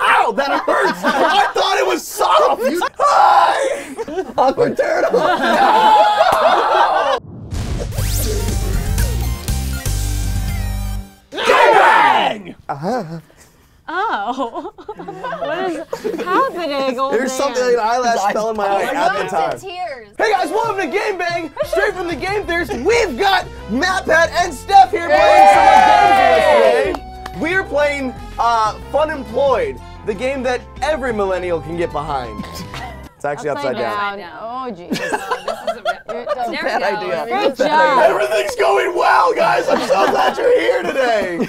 Ow, that hurts! I thought it was soft! You... Hi! Awkward turtle! Gangbang! Oh. what is happening over There's there? something like an eyelash fell in oh my eye at the time. tears. Hey guys, welcome to Game Bang! Straight from the Game Theorist, we've got Matt, Pat, and Steph here playing some games with us today. We are playing uh, Funemployed, the game that every millennial can get behind. It's actually upside, down. Oh, jeez. This is a bit. Bad idea. Great job. Everything's going well, guys. I'm so glad you're here today.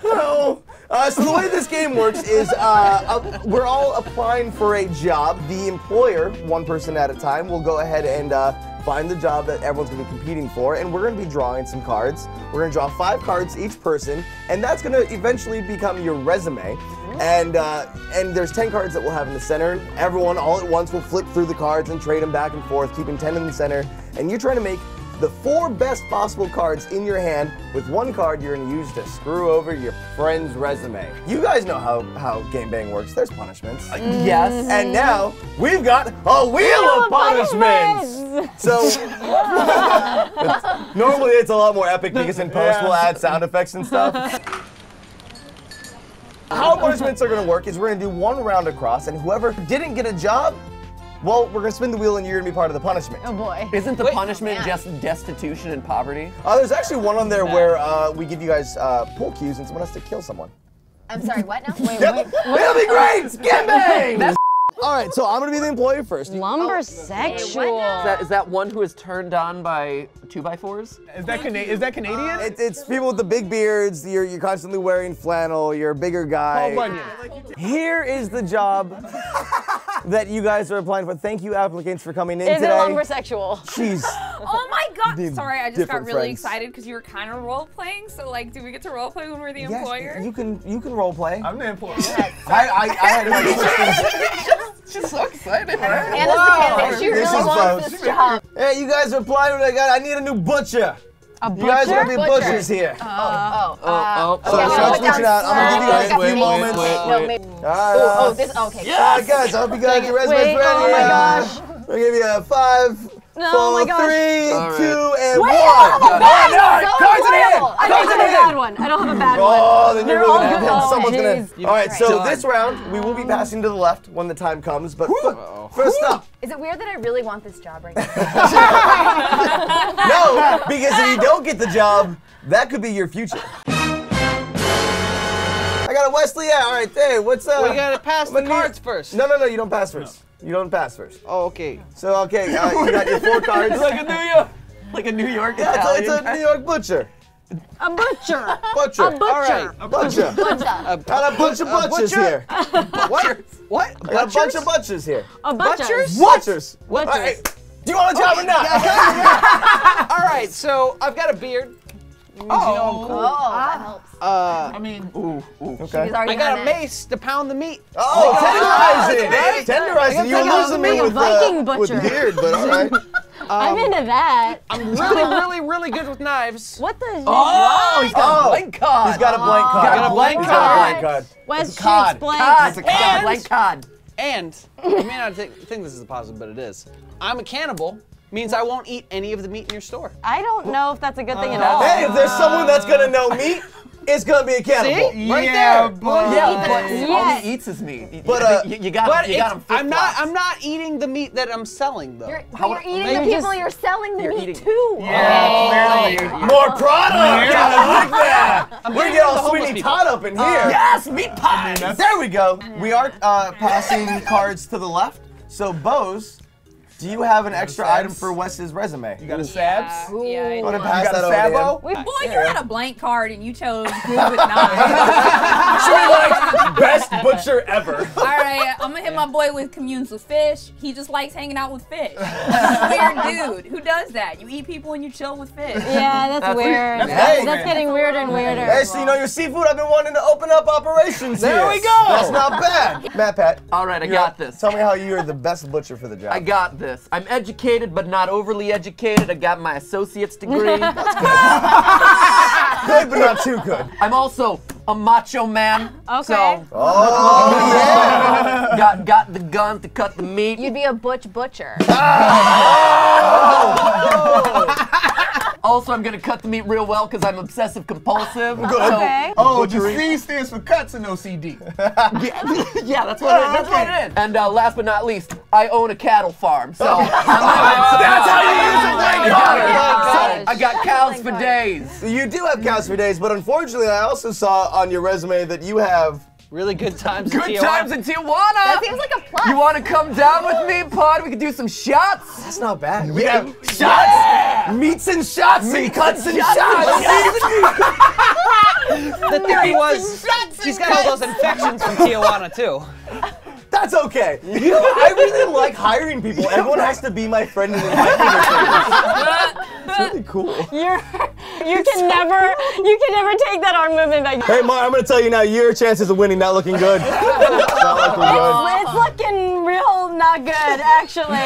So, uh, so the way this game works is uh, uh, we're all applying for a job. The employer, one person at a time, will go ahead and uh, find the job that everyone's going to be competing for, and we're going to be drawing some cards. We're going to draw five cards each person, and that's going to eventually become your resume. And uh, and there's 10 cards that we'll have in the center. Everyone all at once will flip through the cards and trade them back and forth, keeping 10 in the center. And you're trying to make the four best possible cards in your hand with one card you're going to use to screw over your friend's resume. You guys know how, how Game Bang works. There's punishments. Yes. And now we've got a wheel of punishments. So normally it's a lot more epic because in post we'll add sound effects and stuff. How punishments are going to work is we're going to do one round across, and whoever didn't get a job, well, we're going to spin the wheel and you're going to be part of the punishment. Oh, boy. Isn't the punishment just destitution and poverty? Uh, there's actually one on there where uh, we give you guys uh, pull cues and someone has to kill someone. I'm sorry, what now? Wait, wait. wait. It'll be great! Get bang! All right, so I'm gonna be the employee first. Lumber oh. sexual. Is that, is that one who is turned on by two by fours? Is that Cana- is that Canadian? It, it's people with the big beards. You're, you're constantly wearing flannel. You're a bigger guy. Oh Paul Bunyan. Here is the job that you guys are applying for. Thank you, applicants, for coming in Is it today. lumber sexual? Jeez. Oh my god! Need Sorry, I just got really friends. excited because you were kind of role playing. So like, do we get to role play when we're the employer? You can you can role play. I'm the employee. I, I, I had my She's so excited. Anna's the candidate. She This really is wants both. this job. Hey, you guys are applying. What I got? I need a new butcher. A You guys are gonna be butchers here. Oh, uh, oh, So okay, so we'll let's switch it out. I'm gonna give you guys a Wait, few wait, moments. wait, No, maybe. All right. Oh, uh, oh, this. Okay. Yeah, guys, I hope you guys your resumes ready. oh my Uh, gosh. We'll give you a five, No, four, oh my gosh. three, All right. two, and Wait, one. I don't have a bad All right, so cards in hand. horrible. I don't have a bad one. I don't have a bad one. Oh, then you're They're really all gonna good. Oh, someone's gonna. All right, so Done. this round we will be passing to the left when the time comes. But fir- first up, Is it weird that I really want this job right now? no, because if you don't get the job, that could be your future. I got a Wesley. Yeah, all right. Hey, what's up? We gotta pass the cards first. No, no, no. You don't pass first. You don't pass first. Oh, okay. So okay, uh, you got your four cards. like a New York, like a New York Yeah, it's a, it's a New York butcher. A butcher. Butcher. A butcher. All right. A Butcher. Got a bunch of butchers butcher? here. What? What? I got a bunch of butchers here. A butcher. Butchers? Butchers. Butchers. All right. Do you want a job or not? All right, so I've got a beard. Means you know I'm cool. Oh, that helps. Uh, I mean, ooh, ooh. Okay. He's I got a done it. mace to pound the meat. Oh, tenderizing. right? Tenderizing. You're like a- losing me like a with, Viking uh, with butcher. beard, but all right. I'm into that. I'm really, really, really good with knives. What the? Oh, he's got Oh. a blank card. He's got a blank card. Got a blank He's got a blank card. Wes shoots cod. blank. Cod. It's a cod. And- Blank cod. And you may not think, think this is a positive, but it is. I'm a cannibal. Means I won't eat any of the meat in your store. I don't know if that's a good thing at all. Hey, if there's someone that's gonna know meat, it's gonna be a cannibal. See? Right Yeah, there. but- Yeah, but Yeah. all he eats is meat. But, uh, you, you got But him. You got him. I'm not. I'm not eating the meat that I'm selling though. You're, but How- you're eating the people just- you're selling the you're meat eating- to. Yeah, clearly. More product. I like that. We're gonna get all the homeless Sweeney. Todd up in here. Yes, meat pies. There we go. We are uh, passing cards to the left. So, Boze, do you have an extra item for Wes's resume? You got a Sabs? Yeah. You wanna pass You got that a over to him? Sabo? Wait, boy, you had a blank card and you chose good with knives. Should be like best butcher ever. All right, I'm gonna hit my boy with communes with fish. He just likes hanging out with fish. Weird dude. Who does that? You eat people and you chill with fish. Yeah, that's, That's- weird. that's That's, cool, that's getting weirder and weirder. Hey, so you know your seafood? I've been wanting to open up operations There here. we go. That's not bad. MatPat. All right, I got this. Tell me how you're the best butcher for the job. I got this. I'm educated, but not overly educated. I got my associate's degree. That's good, good, but not too good. I'm also a macho man. Okay. So Oh, yeah. got got the gun to cut the meat. You'd be a butch butcher. Oh. Also, I'm gonna cut the meat real well because I'm obsessive compulsive. Good. Okay. Oh, the C stands for cuts and OCD. yeah, yeah, that's what it is. That's what it is. And uh, last but not least, I own a cattle farm. So That's how you use it, Wayne Carter. gosh. I got cows for days. You do have cows for days, but unfortunately, I also saw on your resume that you have. Really good times in Good times in Tijuana. That seems like a plus. You want to come down with me, Pod? We could do some shots. That's not bad. We have shots, meats and shots, and cuts and shots. The theory was she's got all those infections from Tijuana too. That's okay. You know, I really like hiring people. Everyone has to be my friend and invite me. It's really cool. You're, you can never, you can never take that arm movement back. Hey, Mar, I'm gonna tell you now. Your chances of winning not looking good. not looking good. It's looking real not good, actually.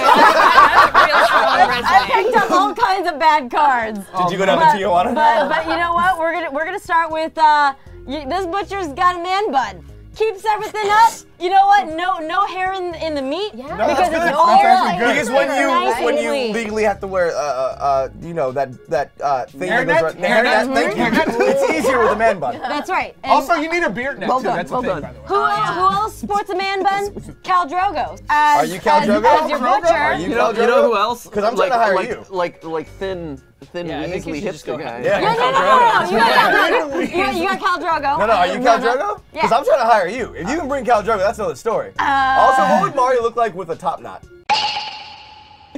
I picked up all kinds of bad cards. Did you go down But, to Tijuana? but, but you know what? We're gonna we're gonna start with uh, y this butcher's got a man bun. Keeps everything up. You know what? No no hair in, in the meat Yeah. No, because that's it's good. all That's actually good. Because when you nice when you clean. legally have to wear uh, uh, uh you know that that uh thing that Hairnet? goes around hairnet, Hairnet? thank you. Hairnet? It's easier with a man bun. That's right. And Also, you need a beard net Well too. done, That's well a thing, done. by the way. who, else, who else sports a man bun? Khal Drogo. As, Are you Khal as, Drogo? As your butcher. Are you You know, Khal you know Drogo? who else? 'Cause I'm like, trying to hire like, you. Like like thin thin Yeah, I think weaselly you should just go hipster guy. Yeah. No, no, no, no, no. You got Khal Drogo. You you got Khal Drogo. No, no, are you Khal Drogo? Yeah. Because I'm trying to hire you. If you can bring Khal Drogo, that's another story. Uh, also, what would Mario look like with a top knot?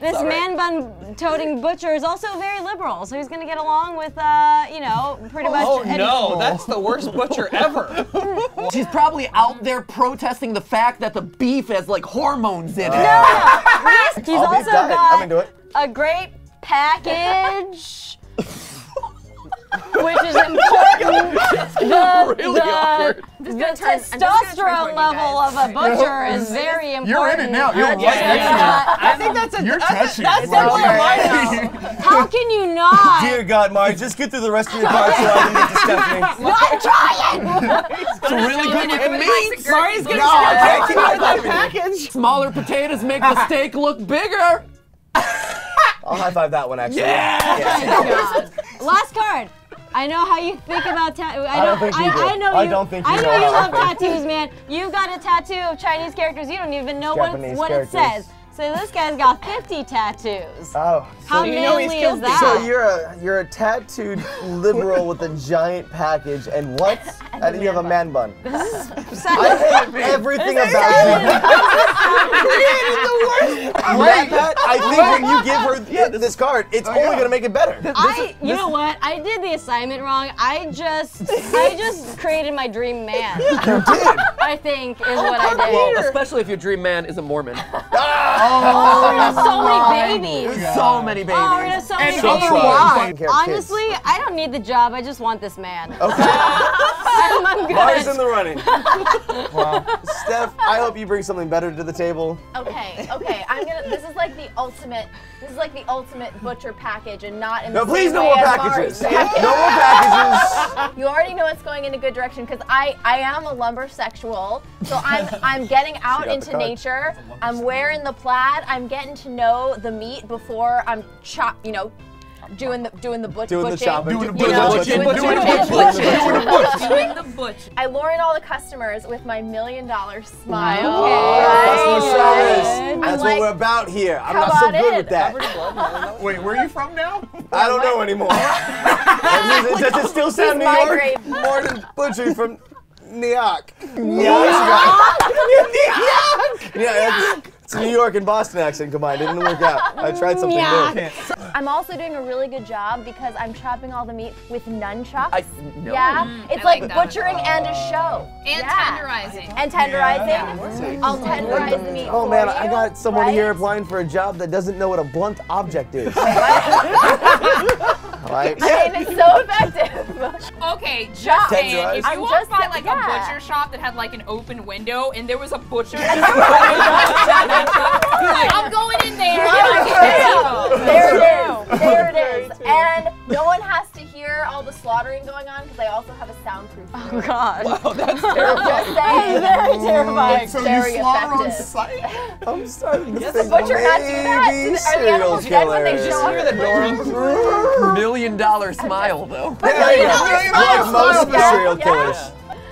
This man bun toting butcher is also very liberal, so he's gonna get along with, uh, you know, pretty much. Oh any- no, that's the worst butcher ever. She's probably out there protesting the fact that the beef has like hormones in it. No, He's I'll also got I'm into it. a great package. Which is important. The, Really the, the turn- I'm just gonna turn testosterone level of a butcher is very important. You're in it now. You're right in it. uh, I think that's a You're touching. that's definitely a Right. line. How can you not? Dear God, Mario, just get through the rest of your part so I can get to Stephanie. No, I'm trying. It's a really good with the meat. Mari's gonna No, I can't keep my life in here. Package. Smaller potatoes make the steak look bigger. I'll high five that one, actually. Yeah. Yeah. Oh oh Last card. I know how you think about tattoos. I, don't think you do. I, know I you. don't think you I know, know you love tattoos, man. You've got a tattoo of Chinese characters. You don't even know what, Japanese what it characters. says. So this guy's got 50 tattoos. Oh. how you know he's manly is that? So you're a you're a tattooed liberal with a giant package, and what? And you have a man bun. I hate everything about you. Matt, Pat, I think when you give her th- this card, it's only yeah. gonna make it better. I, you know what? I did the assignment wrong. I just, I just created my dream man. You did. I think is what I did. Well, especially if your dream man is a Mormon. Ah! Oh, we have so oh, many babies. So many babies. Oh, we have so many And babies. also why? Taking care of kids. Honestly, I don't need the job. I just want this man. Okay. I'm, I'm good. Mars in the running. Wow. Steph, I hope you bring something better to the table. Okay, okay. I'm gonna. This is like the ultimate. This is like the ultimate butcher package, and not in No, the please same no way more as packages. Mars. No more packages. You already know it's going in a good direction because I I am a lumber sexual. So I'm I'm getting out into nature. I'm wearing the plaid. I'm getting to know the meat before I'm chop. You know, doing the doing the butch Doing the butching. chopping. Doing the You know, butching. doing- Doing the doing the butching. Doing the butch. I lure in all the customers with my million dollar smile. Customer service. I'm That's like, what we're about here. I'm not so good in. with that. Wait, where are you from now? I don't know anymore. does, it, still sound New York? migrated. More than Butcher from New York. New York. Yeah, it's, it's a New York and Boston accent combined. It didn't work out. I tried something new. I'm also doing a really good job because I'm chopping all the meat with nunchucks. I no. yeah, mm-hmm. it's I like, like that. butchering and a show. And Yeah. tenderizing. And tenderizing. I'll tenderize the meat. Oh for man, you, I got someone right? here applying for a job that doesn't know what a blunt object is. Right? I mean, it's so effective. Okay, just saying, if you I'm walked by like yeah. a butcher shop that had like an open window and there was a butcher, you're like, I'm going in there. There it is. There it is. And no one has to hear all the slaughtering going on because I also have a soundproof. Oh God. Oh, that's terrible. Just saying. Very terrifying. So very you slaughter on effective. sight? I'm starting to Does think the butcher not do that? maybe Do the- are the serial animals dead when they killers. show up? Hear the Dora million dollar smile though. Yeah, yeah, like most Yeah, serial yeah. killers.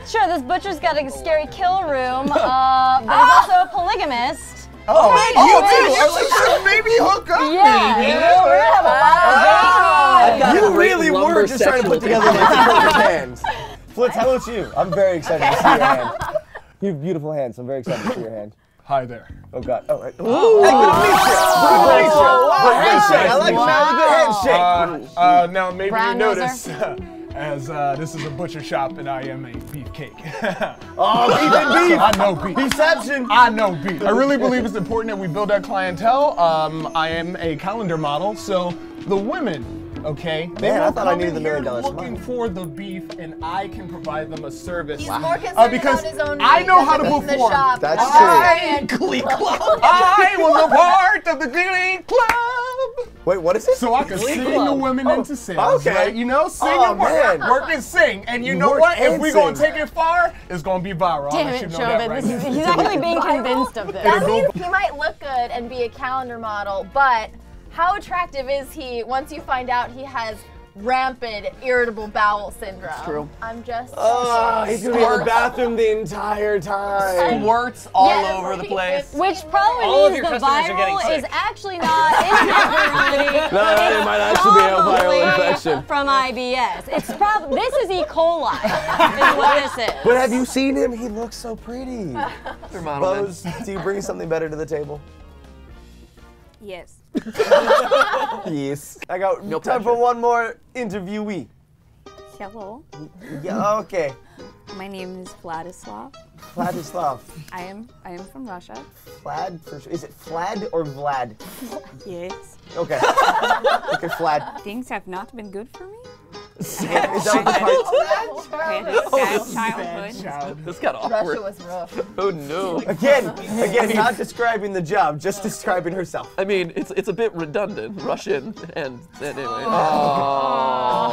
Sure, this butcher's got a scary kill room, uh, but he's also a polygamist. Oh, You too. Like, should maybe hook up. Yeah, maybe. we're gonna have a lot of I've you really were just trying to put together like the perfect hands. Flitz, how about you? I'm very excited to see your hand. You have beautiful hands. I'm very excited to see your hand. Hi there. Oh God. Oh, right. Ooh. Hey, good to meet you. Good to meet you. Good handshake. I like a good handshake. Uh, uh, now maybe Brown you notice, as uh, this is a butcher shop and I am a beefcake. Oh, beef and beef. I know beef. Deception! I know beef. I really believe it's important that we build our clientele. Um, I am a calendar model, so the women, okay, they Man, I will thought I needed in the here million dollar looking smile. for the beef, and I can provide them a service. He's more concerned Uh, because about his own I know how to the business perform. shop. That's I'm true. just saying. Glee Club. I was a part of the Glee Club. Wait, what is this? So I can sing Club. the women oh, into sales, okay. right? You know, sing Oh, and work, man. work and sing. And you know Work what? If we're gonna take it far, it's gonna be viral. I'll Damn let it, you know that right This is, he's actually being convinced of this. That means he might look good and be a calendar model, but how attractive is he once you find out he has rampant irritable bowel syndrome? true. I'm just. Oh, he's gonna be in the bathroom the entire time. Squirts all Yeah, over the place. Which probably All means the customers are getting viral is actually not internet virility. No, no, it might actually be a viral infection. From IBS. It's prob this is E. coli. is what this is. But have you seen him? He looks so pretty. Your. Boze, do you bring something better to the table? Yes. Yes. I got No time pressure. for one more interviewee. Hello. Yeah, okay. My name is Vladislav. Vladislav. I am I am from Russia. Vlad, for sure. Is it Vlad or Vlad? Yes. Okay. okay, Vlad. Things have not been good for me. Is that what the part? Oh, I had childhood. This got awkward. Russia was rough. Oh no. Again, again, not describing the job, just oh. describing herself. I mean, it's it's a bit redundant. Russian and, and anyway. Oh,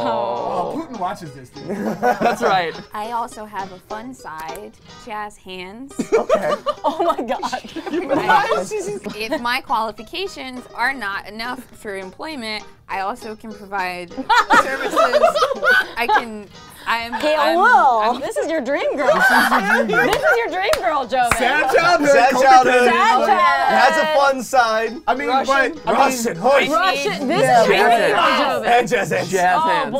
oh Putin watches this, dude. That's right. I also have a fun side. She has hands. Okay. Oh my god. if my qualifications are not enough for employment, I also can provide services. I can. I'm. Hey, I'm, whoa. I'm- this is your dream girl. this is your dream girl, Joe. Sad childhood. Sad Kobe childhood. Sad It has a fun side. I mean, Russian- but I Russian, hoy. Russian. This Yeah, is your jazz dream girl. Joe. And jazz hands. Jazz Oh boy.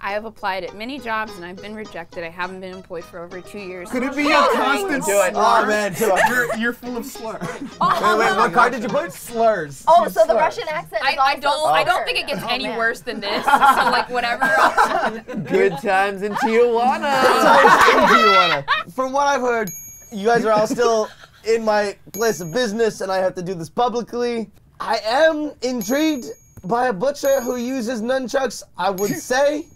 I have applied at many jobs and I've been rejected. I haven't been employed for over two years. Could it be a constant Do it. Oh man, too. You're, you're full of slurs. Oh, wait, wait, what card did you put? Slurs. Oh, She's so the. Russian accent I, is I also don't. I don't think it gets Oh, any man. worse than this. So like whatever. Good times in Tijuana. Tijuana. From what I've heard, you guys are all still in my place of business, and I have to do this publicly. I am intrigued by a butcher who uses nunchucks, I would say.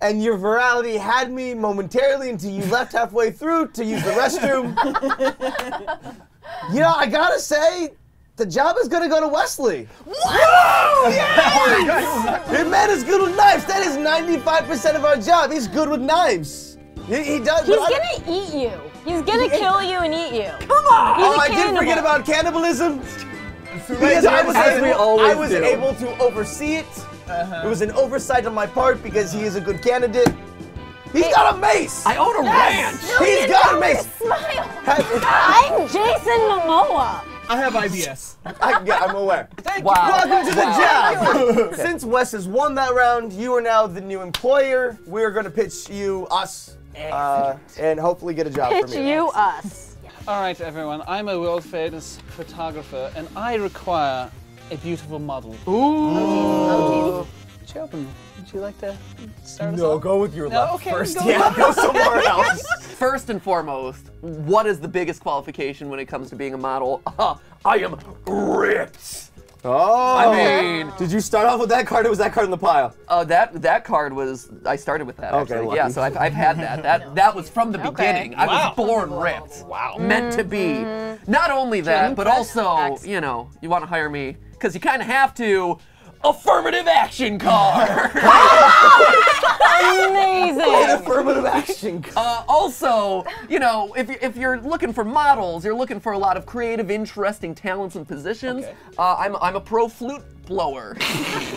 And your virality had me momentarily until you left halfway through to use the restroom. you know, I gotta say, the job is gonna go to Wesley. Whoa! Yes! Your man is good with knives. That is 95% of our job. He's good with knives. He, he does. He's gonna eat you. He's gonna kill you and eat you. Come on! He's oh, a I did cannibal. forget about cannibalism. Because I was, As we able, always I was do. able to oversee it. Uh-huh. It was an oversight on my part because he is a good candidate. He's got a mace. I own a ranch. He's got a mace. Smile. I'm Jason Momoa. I have IBS. I, yeah, I'm aware. Wow. Welcome to the job. Since Wes has won that round, you are now the new employer. We're going to pitch you us uh, and hopefully get a job Pitch from you. you us. All right, everyone. I'm a world famous photographer, and I require a beautiful model. Oh, Chopin, would you like to start us No, off? go with your No, left okay, first. go Yeah, go somewhere else. First and foremost, what is the biggest qualification when it comes to being a model? Uh, I am ripped. Oh. I mean, Did you start off with that card or was that card in the pile? uh, that that card was I started with that. Okay, actually. lucky. yeah. So I've, I've had that. That that was from the beginning. I was born ripped. Wow. Meant to be. Not only that, but also X. you know you want to hire me because you kind of have to. Affirmative action car. Amazing. Affirmative action. Uh, also, you know, if, you- if you're looking for models, you're looking for a lot of creative, interesting talents and positions. Okay. Uh, I'm, I'm a pro flute blower,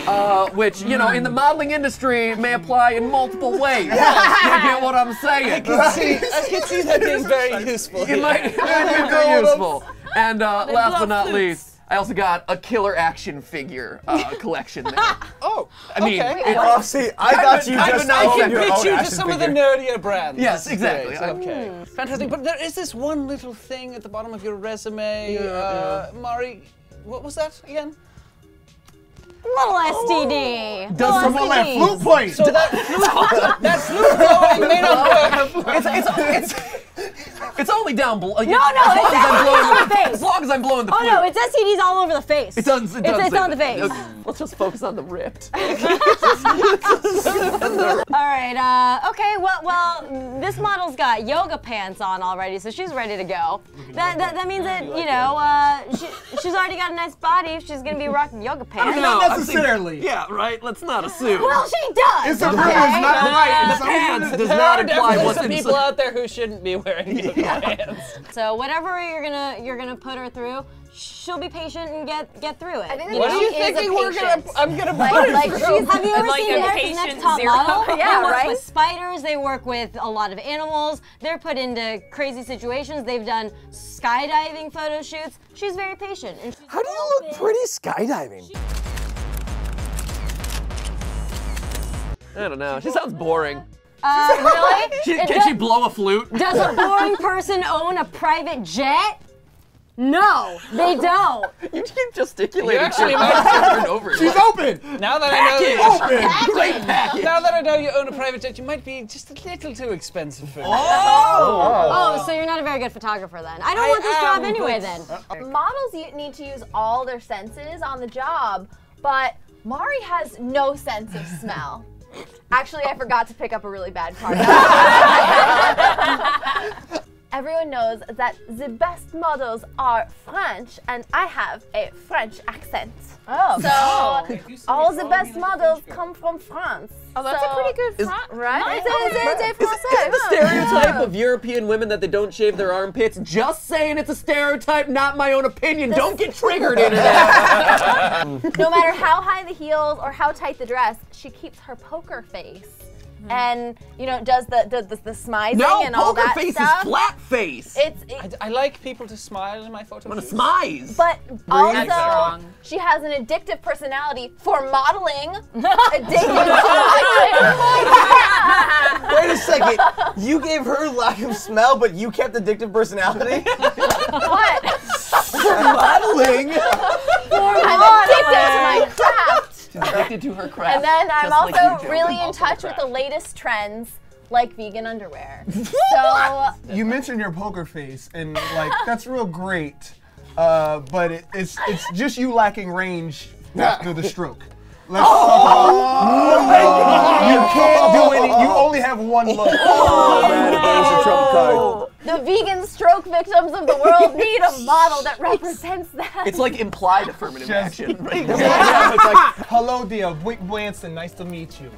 uh, which, you know, in the modeling industry may apply in multiple ways. you get what I'm saying? I can see, I can see that being very useful. It might, it might be very useful. And uh, last but not least, I also got a killer action figure uh, collection there. Oh, I mean, okay. it- Oh, see, I thought you kind of just an I can pitch you to action some of the nerdier brands. Yes, exactly. great. I- Okay, fantastic. But there is this one little thing at the bottom of your resume, uh, Mari. What was that again? Little STD. Does Little Someone let STDs. flute play. So that flute, that flute blowing may not work. it's, it's, it's, it's only down below. No, no, it's STDs on the face. As long as I'm blowing the Oh flute. no, it's STDs all over the face. It does. It It's, does it's say on the face. Okay, Let's just focus on the ripped. All right. Uh, okay. Well, well, this model's got yoga pants on already, so she's ready to go. That that, that means that you know uh, she, she's already got a nice body. if She's gonna be rocking yoga pants. No, I think- necessarily. yeah, right. Let's not assume. Well, she does. It's a okay? privilege, not a right. the pants does not are imply definitely what's some people inside. out there who shouldn't be wearing yoga pants. So whatever you're gonna you're gonna put her through, she'll be patient and get get through it. I think you what know? are you thinking we're gonna? I'm gonna Like, put her like through? she's Have you ever Like seen a America's Next Top zero. Model? Yeah, they work right? with spiders. They work with a lot of animals. They're put into crazy situations. They've done skydiving photo shoots. She's very patient. And she's How do you look pretty skydiving? I don't know. She sounds boring. Uh, really? She, can does- she blow a flute? Does a boring person own a private jet? No, they don't. You keep gesticulating You actually might- over and over. She's open. Now that I know, Package! you, Great package! now that I know you own a private jet, you might be just a little too expensive for me. Oh, so you're not a very good photographer then. I don't I want this job anyway but- then. models need to use all their senses on the job, but Mari has no sense of smell. Actually, I forgot to pick up a really bad card. Everyone knows that the best models are French, and I have a French accent. Oh. So oh. all the best models come from France. Oh, that's So- a pretty good front, Right? Nice. C'est- c'est- c'est français. The stereotype of European women that they don't shave their armpits. Just saying it's a stereotype, not my own opinion. Don't get triggered, internet. no matter how high the heels or how tight the dress, she keeps her poker face. Mm-hmm. And you know, it does the the, the, the smizing no, and all poker that face stuff. is flat face. It's it, I, I like people to smile in my photo. I'm gonna shoots. smize. but That's also she has an addictive personality for modeling. addicted to modeling. Wait a second. You gave her lack of smell, but you kept addictive personality? what? for Modeling? I'm addicted to my craft. She's addicted to her craft. And then I'm just like also really in touch with the latest trends. Like vegan underwear. so You mentioned your poker face, and like that's real great, uh, but it, it's it's just you lacking range after the stroke. Let's, you can't do any. You only have one look. Oh, man, there's a trump card. The vegan stroke victims of the world need a model that represents that. It's like implied affirmative action. Right? Yeah, it's like, hello, dear, Wick Branson. Nice to meet you.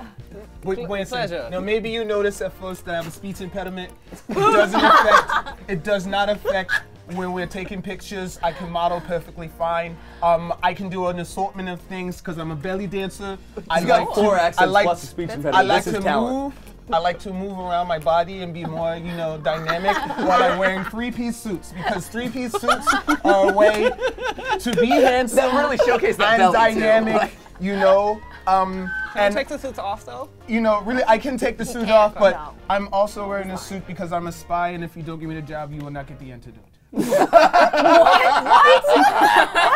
Wick Branson. Now, maybe you notice at first that I have a speech impediment. It doesn't affect. It does not affect when we're taking pictures. I can model perfectly fine. Um, I can do an assortment of things because I'm a belly dancer. I He's got four to, accents I like, plus a speech impediment. I like This to is talent. move. I like to move around my body and be more, you know, dynamic while I'm wearing three-piece suits because three-piece suits are a way to be handsome That really showcased that and belly, too. dynamic, Like- you know. Um, Can and I take the suits off though? you know, really, I can take the suit off, but no. I'm also wearing a suit because I'm a spy, and if you don't give me the job, you will not get the antidote. I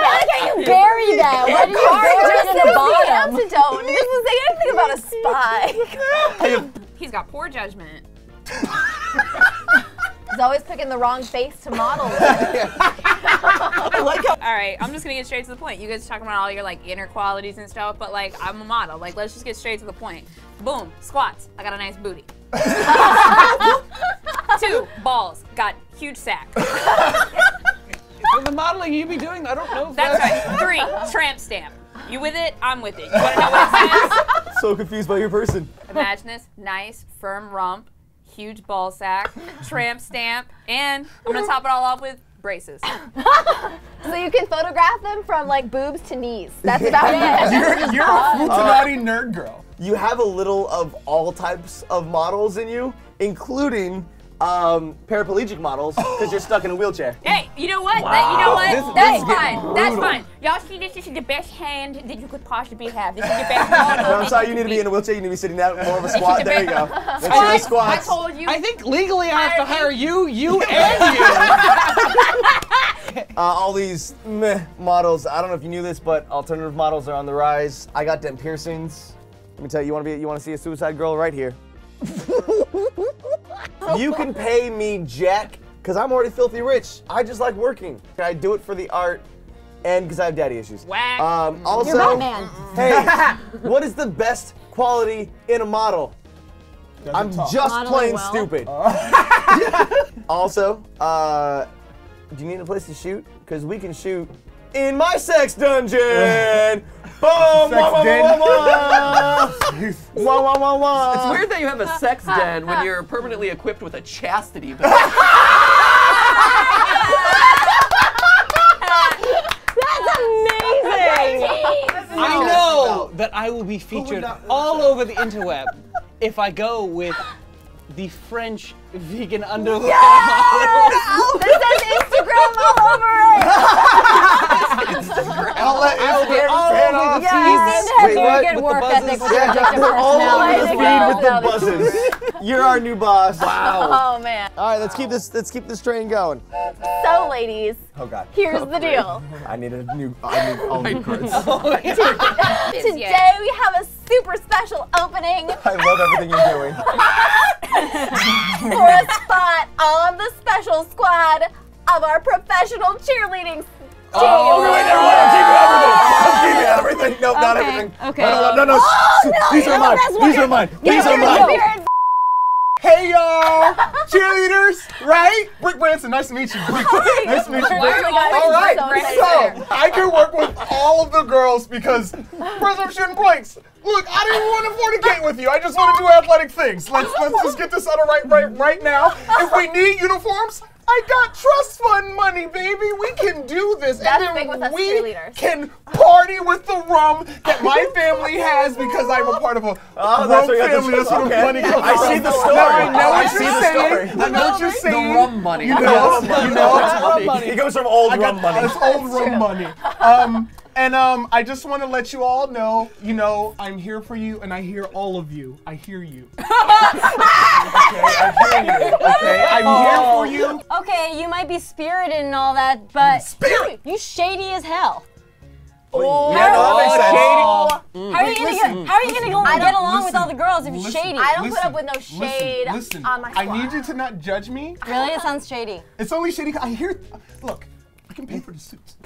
like how you bury that. Why did you bury it in the bottom? antidote. It doesn't say anything about a spy. He's got poor judgment. He's always picking the wrong face to model with. All right, I'm just gonna get straight to the point. You guys talking about all your like inner qualities and stuff, but like I'm a model. Like let's just get straight to the point. Boom, squats. I got a nice booty. Two balls. Got huge sack. For the modeling you be doing, I don't know if That's that's. right. Three tramp stamp. You with it? I'm with it. You wanna know what it says? So confused by your person. Imagine this: nice, firm rump, huge ball sack, tramp stamp, and I'm gonna top it all off with braces. So you can photograph them from like boobs to knees. That's about it. You're, you're a Futanati uh, nerd uh, girl. You have a little of all types of models in you, including um, paraplegic models, because you're stuck in a wheelchair. Hey, you know what? That, you know what? This- this That's is fine. That's brutal. fine. Y'all see, this, this is the best hand that you could possibly have. This is the best model. No, I'm sorry, you need to be in a wheelchair. You need to be sitting down, more of a squat. There you go. Let's do the I told you. I think legally I have to hire you, you, and you. Uh, all these meh models. I don't know if you knew this, but alternative models are on the rise. I got them piercings. Let me tell you, you want to be, you want to see a suicide girl right here. you can pay me jack, cause I'm already filthy rich. I just like working. I do it for the art, and because I have daddy issues. Whack. Um, also, You're Batman. hey, what is the best quality in a model? Doesn't I'm talk. just Modeling plain well. stupid. also, uh, do you need a place to shoot? Because we can shoot in my sex dungeon. Boom! Sex wah, wah, den. wah, wah, wah. Wah, wah, wah, wah. It's weird that you have a sex den when you're permanently equipped with a chastity belt. That's amazing. I know that I will be featured all over the interweb if I go with the French vegan underwear model. This says Instagram all over it. I'll let I will be Instagram all fan over off. the Yeah, you feeds. seem to have Wait, very what? good With the work buzzes? ethic with your Yeah, addictive they're all over personality. the There feed with the you go. buzzes. You're our new boss. Wow. Oh man. All right, let's keep this. Let's keep this train going. So ladies, Oh God. here's the deal. I need a new. I need all new cards. Today we have a super special opening I love everything you're doing. for a spot on the special squad of our professional cheerleading team. Oh, wait, never mind. I'm keeping everything. I'm keeping everything. No, not Okay, everything. okay. No, no, no, no. Oh, no, These are mine. These are mine. Get These are mine. Hey y'all, cheerleaders, right? Brick Branson, nice to meet you. nice to meet you. Oh my God, All this so so I can work with all of the girls because first I'm shooting blanks. Look, I didn't want to fornicate with you. I just want to do athletic things. Let's let's just get this out of right right right now. If we need uniforms, I got trust fund money, baby. We can do this, That's and big with us we can party with the rum that my family has because I'm a part of a Oh, rum that's where you got the family. That's where the okay. money comes I from. see the story. Now I know I what see you're the saying. story. I know what you're saying. The saying. rum money. You know, you know, Rum money. He goes from old I got rum money. That's old rum money. Um, and um, I just want to let you all know, you know, I'm here for you, and I hear all of you. I hear you. okay, I hear you. Okay, I'm here for you. Okay, you might be spirited and all that, but Spirit. you shady as hell. Oh, yeah, no, that makes sense. How are you gonna get, how are you gonna go I get don't- along with all the girls if you're listen. shady? I don't put up with no shade listen. on my squad. I need you to not judge me. Really, it sounds shady. It's only shady. I hear. Look, I can pay for the suits.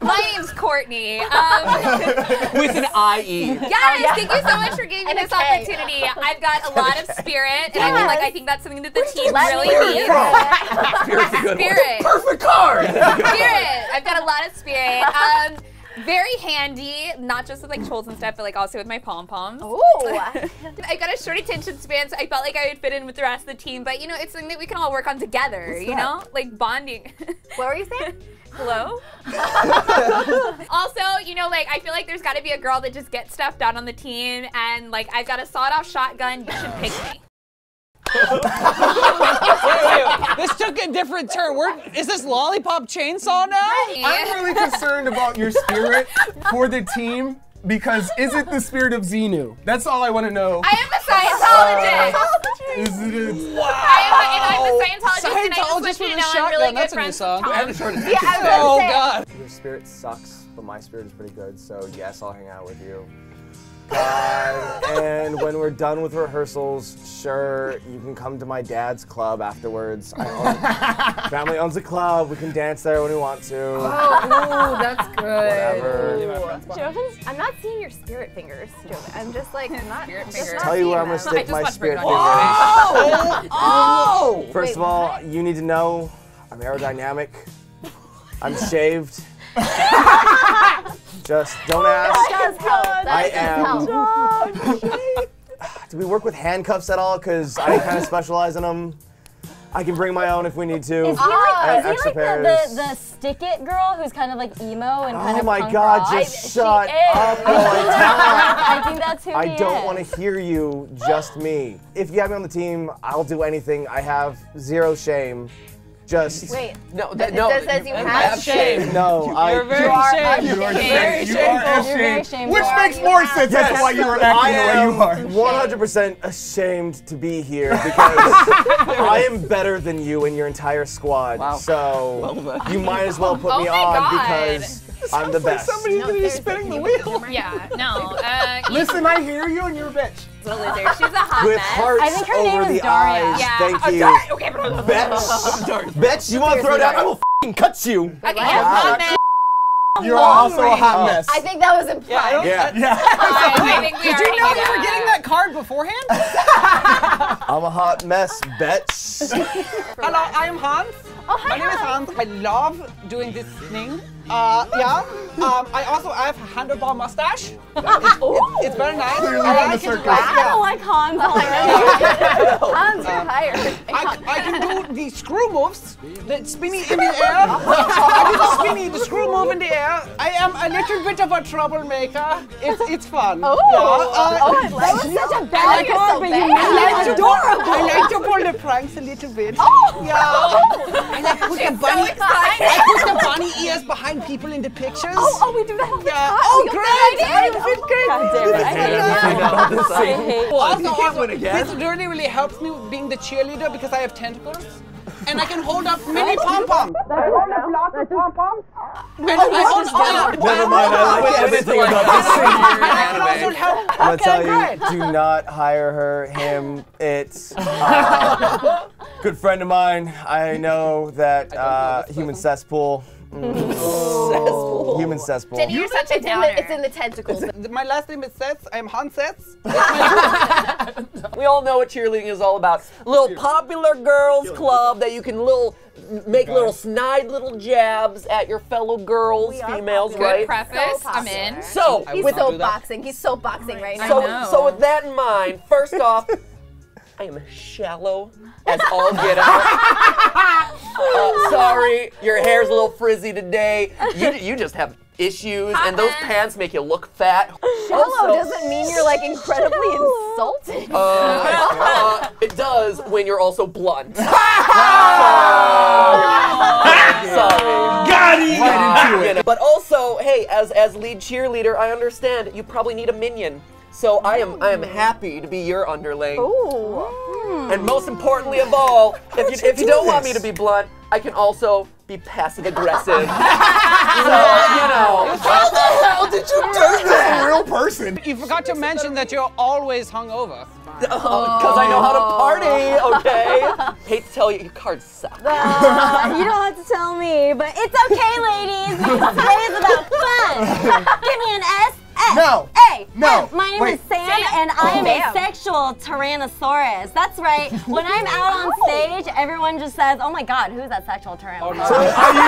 My name's Courtney. Um, With an IE. Guys, thank you so much for giving me this K. opportunity. I've got a lot of spirit, and I mean, like, I think that's something that the team really me needs. Spirit's a good one. Spirit. Perfect card. Spirit. I've got a lot of spirit. Um, very handy, not just with like trolls and stuff, but like also with my pom poms. Oh. I got a short attention span, so I felt like I would fit in with the rest of the team. But you know, it's something that we can all work on together. you know, like bonding. what were you saying? Hello. also, you know, like I feel like there's got to be a girl that just gets stuff done on the team, and like I've got a sawed-off shotgun. You should pick me. This took a different turn. We're, is this lollipop chainsaw now? I'm really concerned about your spirit for the team because is it the spirit of Xenu? That's all I want to know. I am a Scientologist. Is it? A, I am a, and I'm a Scientologist, and I just Scientologist you with to a know I'm shotgun, really good that's a new friends song. with Tom. had to turn it Yeah, I was Oh say. God. Your spirit sucks, but my spirit is pretty good. So yes, I'll hang out with you. God. and when we're done with rehearsals, sure, you can come to my dad's club afterwards. I own, family owns a club. We can dance there when we want to. Oh, that's good. Whatever. Joven, I'm not seeing your spirit fingers, Joven. I'm just like, I'm not. Spirit fingers. not Tell you where I'm gonna stick my spirit Bring finger. It Oh! oh! First Wait, of all, you need to know I'm aerodynamic. I'm shaved. Just don't oh ask. That does I am- help. Do we work with handcuffs at all? Because I kind of specialize in them. I can bring my own if we need to. Is he like, is he extra like the, pairs. the, the stick it girl who's kind of like emo and kind Oh of my punk God! rock? Just she shut up. I think that's who I don't want to hear you, just me. If you have me on the team, I'll do anything. I have zero shame. Just Wait. No, that, It no. says- says you have shame. no. I You're very You are ashamed. You are ashamed. ashamed. You are You're very ashamed. shameful. Which makes You more have- sense. That's why you are I acting the way you are. 100% ashamed to be here because I am better than you and your entire squad. Wow. So you might as well put Oh me on God. because I'm the best. Somebody's No, gonna be spinning the wheel. put the camera- Yeah, no. Uh, Listen, I hear you, and you're a bitch. She's a lizard. She's a hot With mess. hearts I think her name is the Daria. eyes. Yeah. Thank you. sorry. Okay, but Betch, Betch, you want to throw down? I will f***ing cut you. Okay, hot mess. You're also a hot mess. I think that was implied. Yeah, Yeah, yeah. I think we Did you know you were getting that card beforehand? I'm a hot mess, Betch. Hello, I am Hans. Oh, hi, My name is Hans. Hans. I love doing this thing. Uh, yeah. Um, I also have a handlebar mustache. It's, it's, it's very nice. Clearly I on the like it. circus. I don't like Hans. Hans, you're hired. I, I can do the screw moves, the spinny in the air. I do the spinny, the screw move in the air. I am a little bit of a troublemaker. It's it's fun. Oh, yeah, uh, oh, I like you. Such a I bad like so but you bad. made I like it. adorable. I like to pull the pranks a little bit. Oh. Yeah. I like put the bunny. excited. I put the bunny ears behind people in the pictures. Oh, oh, we do that all Yeah. time. Oh, We great! I feel great. God damn it. I hate it. I hate Also, also, this really, really helps me with being the cheerleader because I have tentacles. And I can hold up many pom poms. I hold up lots of pom poms. And I hold all Never mind, I like everything about this I can also help. I'm gonna Okay, tell great. you, do not hire her, him, it's uh, good friend of mine. I know that uh, human cesspool. Mm. Human cesspool. Diddy, you're such a It's in, downer. the, it's in the tentacles. My last name is Sets. I am Hans Sets. We all know what cheerleading is all about. Little popular girls club that you can little make little snide little jabs at your fellow girls, females, Good right? preface. So I'm in. So, He's with, so boxing. He's so boxing right now. so, so with that in mind, first off, I am shallow as all get out. Uh, sorry, your hair's a little frizzy today. You, you just have issues, and those pants make you look fat. Shallow Also- doesn't mean you're like incredibly insulting. Uh, uh, it does when you're also blunt. Sorry. Got it. Right into it. But also, hey, as as lead cheerleader, I understand you probably need a minion. So I am I am happy to be your underling. Ooh. And most importantly of all, if you, if you do don't want me to be blunt, I can also be passive aggressive. so you know. How the hell did you do this? A real person. You forgot to mention that you're always hungover. Because I know how to party, okay? Hate to tell you, your cards suck. Uh, you don't have to tell me, but it's okay, ladies. because Today is about fun. Give me an S. S. No. A. No. F. My name Wait. is Sam, Sam? and I am Sam. a oh, sexual Tyrannosaurus. That's right. When I'm out on stage, everyone just says, "Oh my God, who's that sexual oh, Tyrannosaurus?" Are you,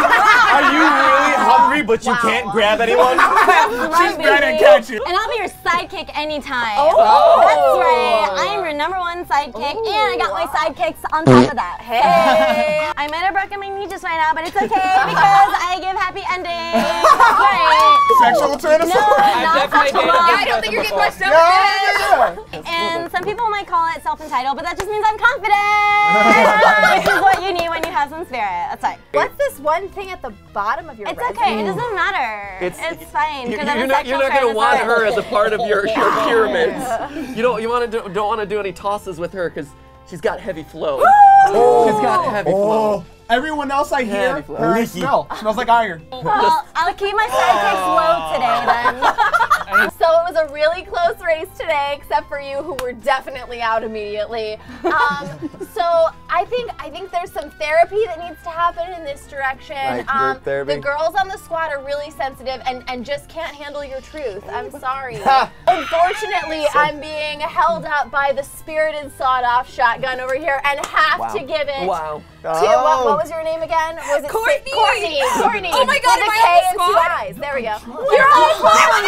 are you really hungry, but you can't grab anyone? Right, gonna catch you. And I'll be your sidekick anytime. Oh. That's right. I am your number one sidekick, oh. and I got my sidekicks on top of that. Hey. I might have broken my knee just right now, but it's okay because I give happy endings. Right. Sexual No, tyrannosaurus. not definitely sexual. I don't think you're getting much Yeah, notice. yeah. And some people might call it self-entitled, but that just means I'm confident. Which is what you need when you have some spirit. That's right. What's this one thing at the bottom of your It's resume? okay. It doesn't matter. It's, fine. You, 'cause I'm a are not you're not gonna want her as a part of your, your pyramids. You don't you want to do, don't want to do any tosses with her because she's got heavy flow. she's got heavy oh. flow. Oh. Everyone else I hear, Heavy her I smell. Smells like iron. Well, I'll keep my sidekicks low today then. So it was a really close race today, except for you, who were definitely out immediately. Um, so I think I think there's some therapy that needs to happen in this direction. Right, group um, therapy. The girls on the squad are really sensitive and, and just can't handle your truth. I'm sorry. Unfortunately, I'm being held up by the spirited sawed-off shotgun over here and have to give it Wow. to what, what was your name again? Was it Courtney. Courtney. Courtney. Oh my God, With am a I on K the and two eyes. There we go. You're on the squad.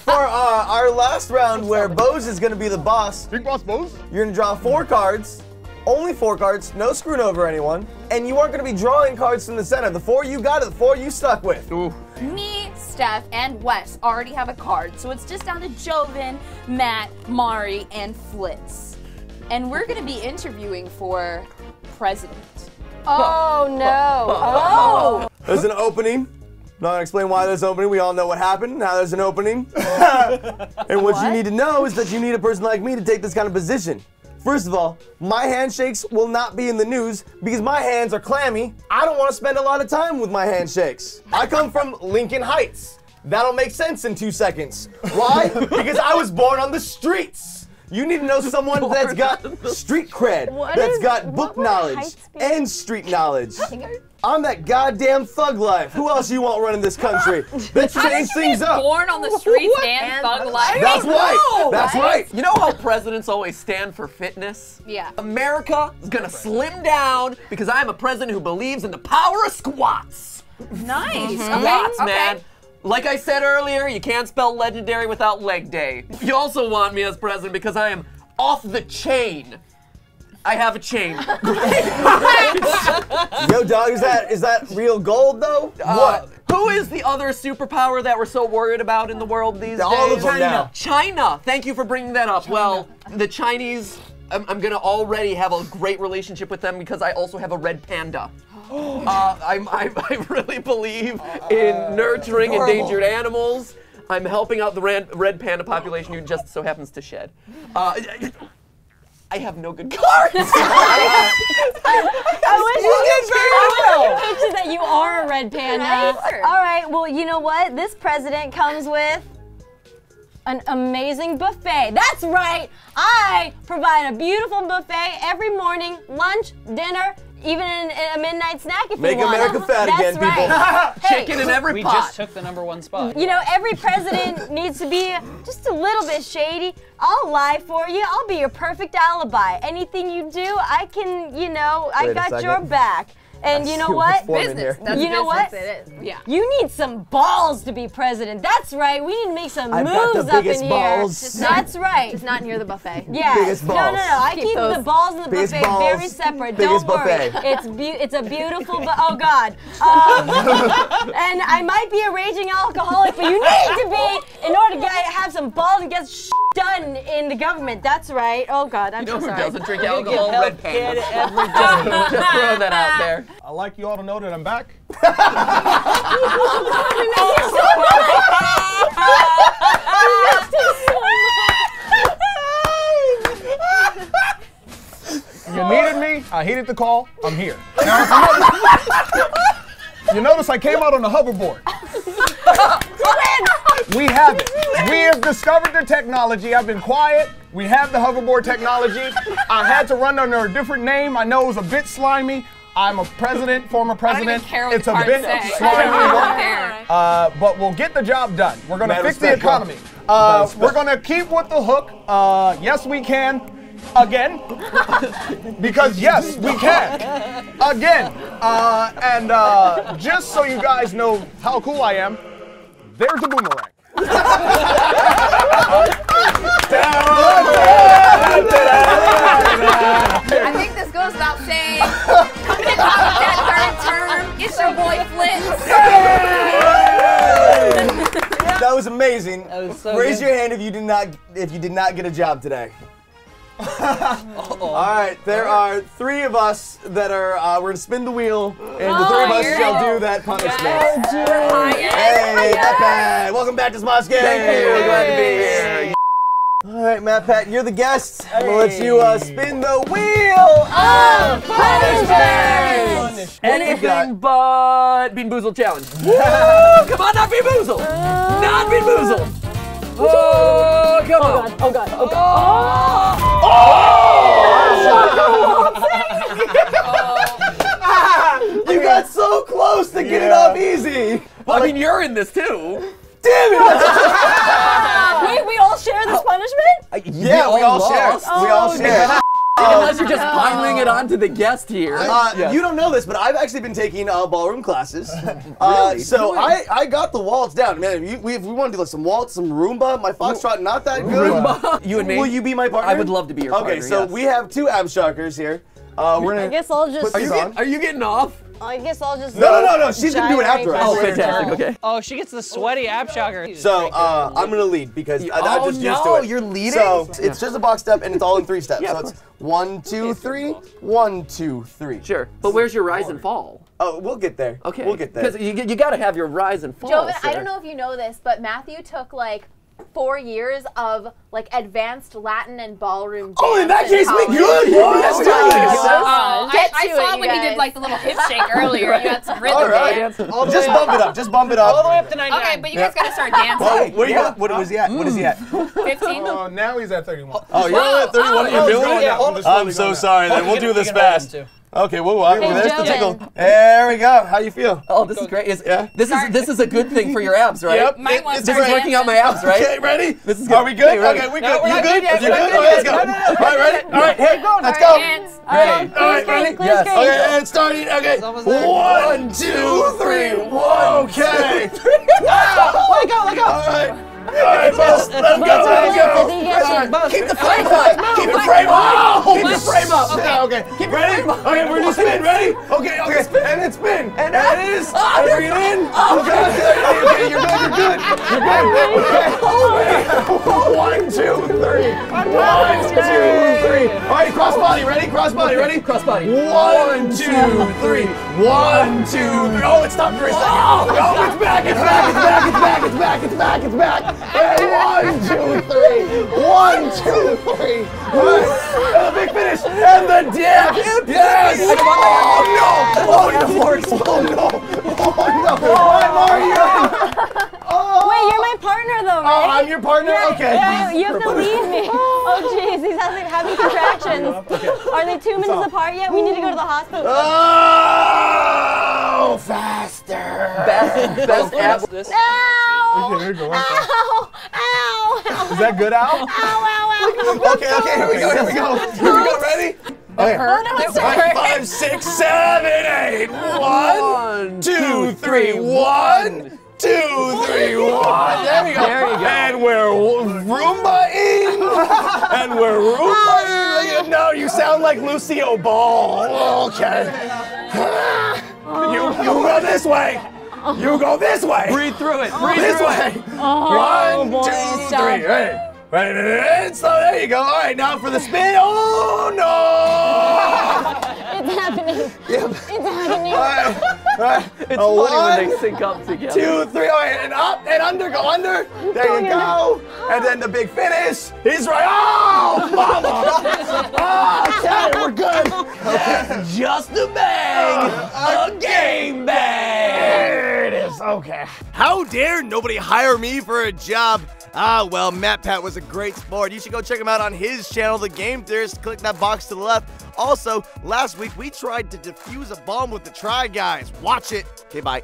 For uh, our last round, where Boze is going to be the boss, Big boss Boze. you're going to draw four cards, only four cards, no screwing over anyone, and you aren't going to be drawing cards from the center. The four you got are the four you stuck with. Me, Steph, and Wes already have a card, so it's just down to Joven, Matt, Mari, and Flitz. And we're gonna be interviewing for president. Oh no. Oh. There's an opening. I'm Not gonna explain why there's an opening. We all know what happened. Now there's an opening. and what, you need to know is that you need a person like me to take this kind of position. First of all, my handshakes will not be in the news because my hands are clammy. I don't want to spend a lot of time with my handshakes. I come from Lincoln Heights. That'll make sense in two seconds. Why? because I was born on the streets. You need to know someone that's got street cred, What that's is- got book knowledge and street knowledge. I'm that goddamn thug life. Who else you want running this country? Let's change things up. Born on the streets and thug life. That's right. That's right. You know how presidents always stand for fitness? Yeah. America is gonna slim down because I'm a president who believes in the power of squats. Nice. Squats, okay. man. Okay. Like I said earlier, you can't spell legendary without leg day. You also want me as president because I am off the chain. I have a chain. Yo, dog, is that is that real gold though? Uh, what? Who is the other superpower that we're so worried about in the world these All days? of them now. China. Thank you for bringing that up. Well, the Chinese, I'm, I'm gonna already have a great relationship with them because I also have a red panda. Uh, I'm, I, I really believe in nurturing endangered animals. I'm helping out the red, red panda population who just so happens to shed. Uh, I have no good cards. I wish you could that you are a red panda. Nice. All right, well, you know what? This president comes with an amazing buffet. That's right. I provide a beautiful buffet every morning, lunch, dinner, even in, in a midnight snack if Make you want. Make America fat That's again, people. right. hey, Chicken in every We pot. just took the number one spot. you know, every president needs to be just a little bit shady. I'll lie for you. I'll be your perfect alibi. Anything you do, I can, you know, I Wait a got your back. And you know what? Business. That's You know what? It is. Yeah. You need some balls to be president. That's right. We need to make some I've got the moves up in balls. here. That's right. Just not near the buffet. Yeah. Biggest No, no, no. I Keep keep, the balls in the biggest buffet balls, very separate. biggest Don't worry. buffet. It's be- it's a beautiful. Bu- oh God. Um, and I might be a raging alcoholic, but you need to be in order to get have some balls and get sh- done in the government. That's right. Oh God. I'm You know so who sorry. doesn't drink alcohol? Red panda. just, just throw that out there. I'd like you all to know that I'm back. You needed me. I heeded the call. I'm here. Now, if you, notice, I came out on a hoverboard. We have it. We have discovered the technology. I've been quiet. We have the hoverboard technology. I had to run under a different name. I know it was a bit slimy. I'm a president, former I don't even president. care what It's a bit say. slimy work. Uh, but we'll get the job done. We're going to fix the economy. Uh, we're going to keep with the hook. Uh, yes, we can. Again. because yes, we can. Again. Uh, and uh, just so you guys know how cool I am, there's a boomerang. I think this goes without saying. Coming out of that third term, it's your boy Flint. That was amazing. That was so Raise good. your hand if you did not if you did not get a job today. All right, there are three of us that are. Uh, we're gonna spin the wheel, and the three of us shall right. do that punishment. Yes. Hey, MatPat, welcome back to Smosh Game. Thank you. Glad to be here. All right, MatPat, you're the guest. I'm gonna let you uh, spin the wheel of punishment. finish. Anything but Bean Boozled challenge. Woo! Come on, not Bean Boozled! Not Bean Boozled! Oh, come oh, on! Oh god, oh god. Oh. Oh! You got so close to get it off easy. I mean, you're in this too. Damn it! Wait, we all share this uh, punishment? Yeah, we all share. lost. We all share. Unless you're just piling it onto the guest here. Uh, You don't know this, but I've actually been taking uh, ballroom classes. Uh, so I, I got the waltz down. Man, if, you, we, if we want to do like some waltz, some rumba, my foxtrot not that good. You and me? Will you be my partner? I would love to be your Okay, partner, Okay, so yes. we have two abshockers here. Uh, we're gonna. I guess I'll just. Put Are you, these on. get, are you getting off? I guess I'll just. No, no, no, no, she's gonna do it after us. Oh, fantastic. Okay. Oh, she gets the sweaty ab shocker. So uh, I'm gonna lead because I, I'm Oh, just used to no, it. you're leading? So it's just a box step and it's all in three steps. Yeah, so of it's one, two, three, one, two, three. Sure. But where's your rise and fall? Oh, we'll get there. Okay. We'll get there. Because you, you got to have your rise and fall. Joven, I don't know if you know this, but Matthew took like four years of like advanced Latin and ballroom. Oh, in that dance case, we college. good. Oh, oh, yes, Oh, I, Get I to saw it, when you he did like the little hip shake earlier. You had some rhythm All right. All Just way bump it up. Just bump it up. All the way up. up to 99. Okay, but you guys gotta start dancing. Oh, where you at? What was he at? What is he at? 15? Oh, now he's at 31. Oh, you're at 31. oh, You're oh, feeling it? yeah, it. I'm so sorry. Then we'll do this fast. Too. Okay, well, well, Hey, there's the Joven. tickle. There we go. How you feel? Oh, this is great. Is, Yeah. This is this is a good thing for your abs, right? Yep. Might want This is start working out my abs, right? Okay, ready? This is Are we good? Okay. Okay, we No, good. we're You good? good. You We're good? Okay, let's go. yet. No, no, no. All right, ready? All right, hey, let's go. Ready? All right, ready? Yes. Okay, and starting. Okay. almost there. One, two, three. Okay. Let go, let go. All right. All right, boss. Let him go. Let him go. Did he get you? All right, Keep the frame up. Keep the frame up. Oh, Keep the frame up. Okay. Okay. Ready? Okay, we're gonna spin. Ready? Okay. Okay. And then spin. And it is. And bring it in. Oh, okay. Okay. You're good. You're good. You're good. Oh, okay. One, two, three. One, two, three. All right. Cross body. Ready? Cross body. Ready? Cross body. One, two, three. One, two, three. Oh, it stopped for a second. Oh, it's back. It's back. It's back. It's back. It's back. It's back. It's back. One, two, three. One, two, three. Right. And the big finish. And the dip. Yes. Oh no. Oh no. Oh no. Oh no. Oh, Mario. Wait, you're my partner though, oh, right? Oh. I'm your partner. Okay. Yeah, you have to lead me. Oh jeez, he's having, having contractions. Are they two minutes apart yet? We need to go to the hospital. Oh, faster. Best, best abs. Ow! Okay, there you go. Ow! Ow! Ow! Is that good, Al? Ow! Ow! ow. Okay, okay, here we go, here we go. Here we go, ready? Okay. Oh no, it's Five, five, six, seven, eight. One, two, three. One, two, three, one. There we go. There you go. And we're rumba-ing. And we're rumba-ing. No, you sound like Lucille Ball. Okay. You, you go this way. You go this way. Breathe through it. Breathe This through way. it. One, boy, two, stop. three. Ready? Ready? So there you go. All right, now for the spin. Oh no! It's happening. Yep. It's happening. All right. All right. It's A funny when they sync up together. two, three. All right, and up and under. Go under. There you go. And then the big finish. He's right. Oh, mama. Oh, okay, we're good. Okay. Just a bang. Uh, a game bang. Okay. How dare nobody hire me for a job? Ah, well, MatPat was a great sport. You should go check him out on his channel, The Game Theorist. Click that box to the left. Also, last week we tried to defuse a bomb with the Try Guys. Watch it. Okay, bye.